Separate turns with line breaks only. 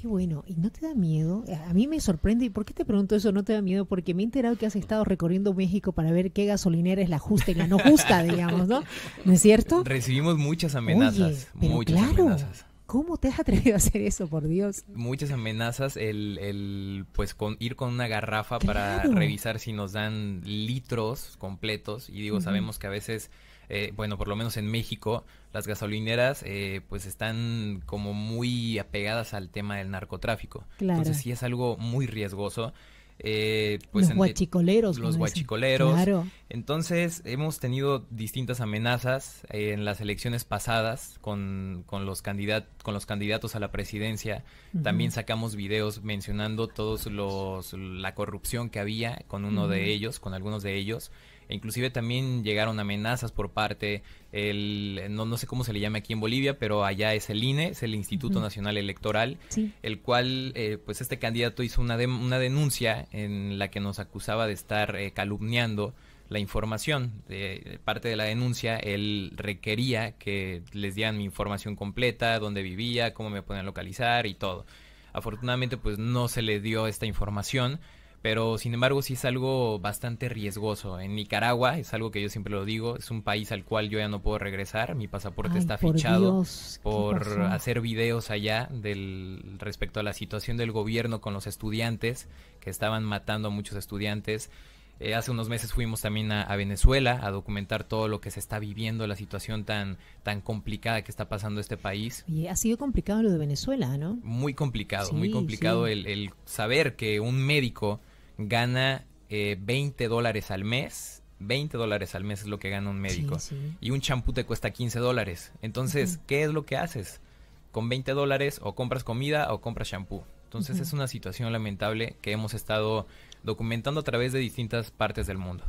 Qué bueno. ¿Y no te da miedo? A mí me sorprende. ¿Y por qué te pregunto eso? ¿No te da miedo? Porque me he enterado que has estado recorriendo México para ver qué gasolinera es la justa y la no justa, digamos, ¿no? ¿No es cierto?
Recibimos muchas amenazas.
Oye, pero
muchas
claro.
amenazas.
¿Cómo te has atrevido a hacer eso, por Dios?
Muchas amenazas, el, el pues con ir con una garrafa para revisar si nos dan litros completos. Y digo, sabemos que a veces, eh, bueno, por lo menos en México, las gasolineras eh, pues están como muy apegadas al tema del narcotráfico.
Claro.
Entonces sí es algo muy riesgoso. Eh, pues
los
en-
guachicoleros.
los guachicoleros.
Claro.
Entonces, hemos tenido distintas amenazas eh, en las elecciones pasadas con, con los candidat con los candidatos a la presidencia. También sacamos videos mencionando todos los la corrupción que había con uno de ellos, con algunos de ellos. E inclusive también llegaron amenazas por parte el no, no sé cómo se le llama aquí en Bolivia, pero allá es el INE, es el Instituto. Nacional Electoral,
Sí.
el cual eh, pues este candidato hizo una, de- una denuncia en la que nos acusaba de estar eh, calumniando la información. De parte de la denuncia, él requería que les dieran mi información completa, dónde vivía, cómo me podían localizar y todo. Afortunadamente pues no se le dio esta información, pero sin embargo sí es algo bastante riesgoso. En Nicaragua, es algo que yo siempre lo digo, es un país al cual yo ya no puedo regresar, mi pasaporte
Ay,
está
por
fichado
Dios, ¿qué
por hacer videos allá del respecto a la situación del gobierno con los estudiantes que estaban matando a muchos estudiantes. Eh, hace unos meses fuimos también a, a Venezuela a documentar todo lo que se está viviendo, la situación tan tan complicada que está pasando este país.
Oye, ha sido complicado lo de Venezuela, ¿no?
Muy complicado, muy complicado
sí.
el, el saber que un médico gana eh, 20 dólares al mes. 20 dólares al mes es lo que gana un médico.
Sí, sí.
Y un champú te cuesta 15 dólares. Entonces. ¿qué es lo que haces? Con 20 dólares o compras comida o compras champú. Entonces es una situación lamentable que hemos estado documentando a través de distintas partes del mundo.